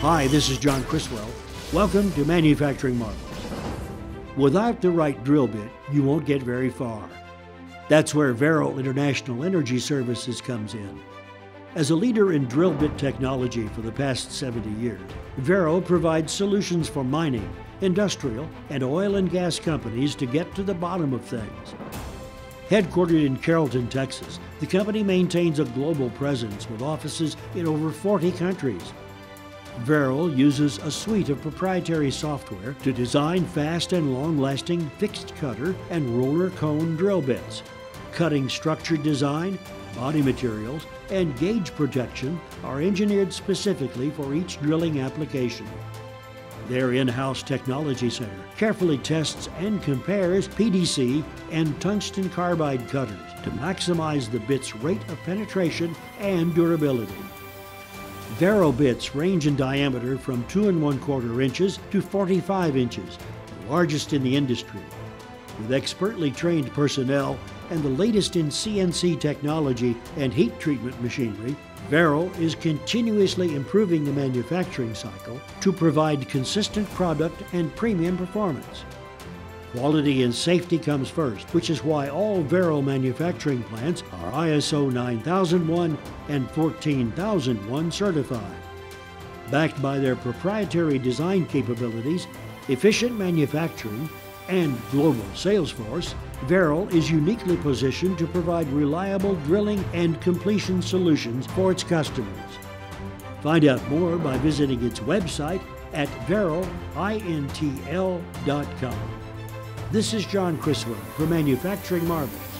Hi, this is John Criswell. Welcome to Manufacturing Marvels. Without the right drill bit, you won't get very far. That's where Varel International Energy Services comes in. As a leader in drill bit technology for the past 70 years, Varel provides solutions for mining, industrial, and oil and gas companies to get to the bottom of things. Headquartered in Carrollton, Texas, the company maintains a global presence with offices in over 40 countries. Varel uses a suite of proprietary software to design fast and long-lasting fixed cutter and roller cone drill bits. Cutting structure design, body materials, and gauge protection are engineered specifically for each drilling application. Their in-house technology center carefully tests and compares PDC and tungsten carbide cutters to maximize the bit's rate of penetration and durability. Varel bits range in diameter from 2 and 1 quarter inches to 45 inches, the largest in the industry. With expertly trained personnel and the latest in CNC technology and heat treatment machinery, Varel is continuously improving the manufacturing cycle to provide consistent product and premium performance. Quality and safety comes first, which is why all Varel manufacturing plants are ISO 9001 and 14001 certified. Backed by their proprietary design capabilities, efficient manufacturing, and global sales force, Varel is uniquely positioned to provide reliable drilling and completion solutions for its customers. Find out more by visiting its website at varelintl.com. This is John Criswell for Manufacturing Marvels.